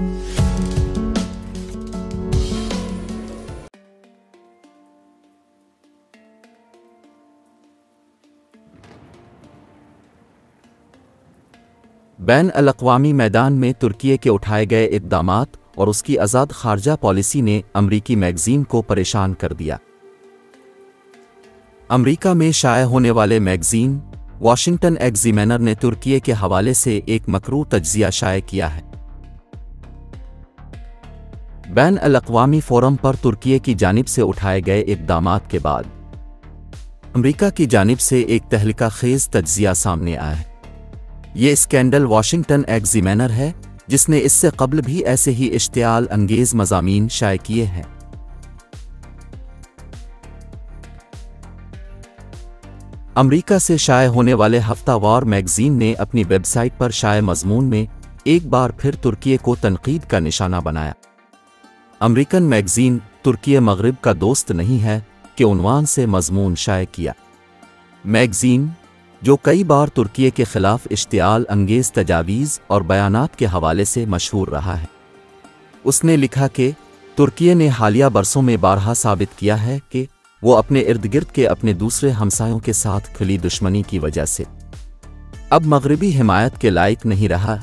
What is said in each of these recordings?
Ban अवी मैदान में तुर्की के उठाए गए इकदाम और उसकी आज़ाद खारजा पॉलिसी ने अमरीकी मैगजीन को परेशान कर दिया। अमरीका में शाये होने वाले मैगजीन, वॉशिंगटन एग्जीमेनर ने तुर्की के हवाले से एक मकरू तजिया शाये किया है। बैन अवी फोरम पर तुर्की की जानब से उठाए गए इकदाम के बाद। अमरीका की जानब से एक तहलका खेज तजिया सामने आया है ये स्कैंडल वाशिंगटन एग्जीमेनर है, जिसने इससे कबल भी ऐसे ही इश्तियाल अंगेज मजामी शाये किए हैं। अमरीका से शाये होने वाले हफ्तावार मैगजीन ने अपनी वेबसाइट पर शाये मजमून में एक बार फिर तुर्की को तनकीद का निशाना बनाया। अमरीकन मैगजीन तुर्की मगरब का दोस्त नहीं है के उनवान से मजमून शाये किया। मैगजीन, जो कई बार तुर्की के खिलाफ इश्तियाल, अंगेज, तजावीज़ और बयानात के हवाले से मशहूर रहा है। उसने लिखा कि तुर्की ने हालिया बरसों में बारहा साबित किया है कि वो अपने इर्द गिर्द के अपने दूसरे हमसायों के साथ खुली दुश्मनी की वजह से। अब मगरबी हिमायत के लायक नहीं रहा।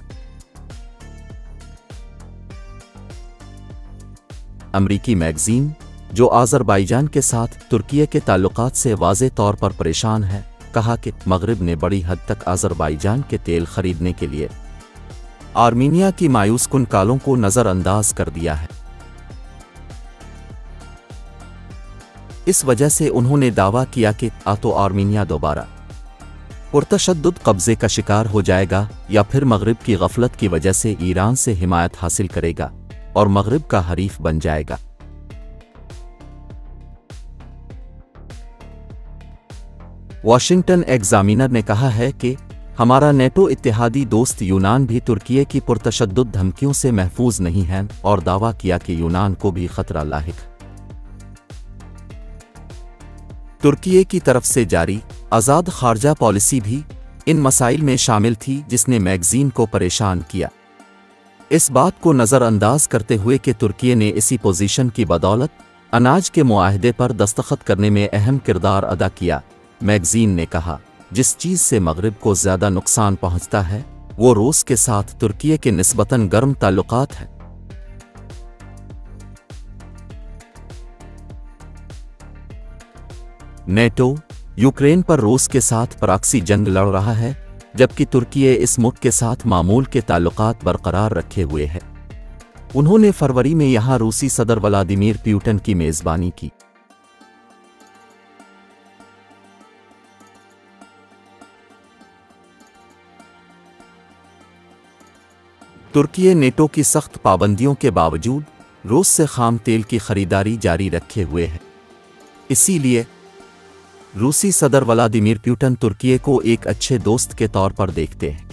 अमरीकी मैगजीन, जो आज़रबाईजान के साथ तुर्की के ताल्लुकात से वाज तौर पर परेशान है, कहा कि मगरब ने बड़ी हद तक आज़रबाईजान के तेल खरीदने के लिए आर्मीनिया की मायूस कुन कालों को नज़रअंदाज कर दिया है। इस वजह से उन्होंने दावा किया कि आ तो आर्मीनिया दोबारा पुरतशद कब्जे का शिकार हो जाएगा या फिर मगरब की गफलत की वजह से ईरान से हिमायत हासिल करेगा। और मगरब का हरीफ बन जाएगा। वॉशिंगटन एग्जामिनर ने कहा है कि हमारा नेटो इतिहादी दोस्त यूनान भी तुर्की की पुरतशद धमकियों से महफूज नहीं है और दावा किया कि यूनान को भी खतरा लाक तुर्की की तरफ़ से जारी आज़ाद खारजा पॉलिसी भी इन मसाइल में शामिल थी जिसने मैगजीन को परेशान किया। इस बात को नज़रअंदाज करते हुए कि तुर्की ने इसी पोजीशन की बदौलत अनाज के मुआहदे पर दस्तखत करने में अहम किरदार अदा किया, मैगजीन ने कहा। जिस चीज़ से मगरब को ज़्यादा नुकसान पहुँचता है, वो रूस के साथ तुर्की के नस्बता गर्म ताल्लुक हैं। नेटो, यूक्रेन पर रूस के साथ पराक्सी जंग लड़ रहा है जबकि तुर्की इस मुल्क के साथ मामूल के ताल्लुकात बरकरार रखे हुए है। उन्होंने फरवरी में यहाँ रूसी सदर व्लादिमीर प्यूटन की मेजबानी की। तुर्की नेटो की सख्त पाबंदियों के बावजूद, रूस से खाम तेल की खरीदारी जारी रखे हुए है। इसीलिए रूसी सदर व्लादिमिर प्यूटन तुर्की को एक अच्छे दोस्त के तौर पर देखते हैं।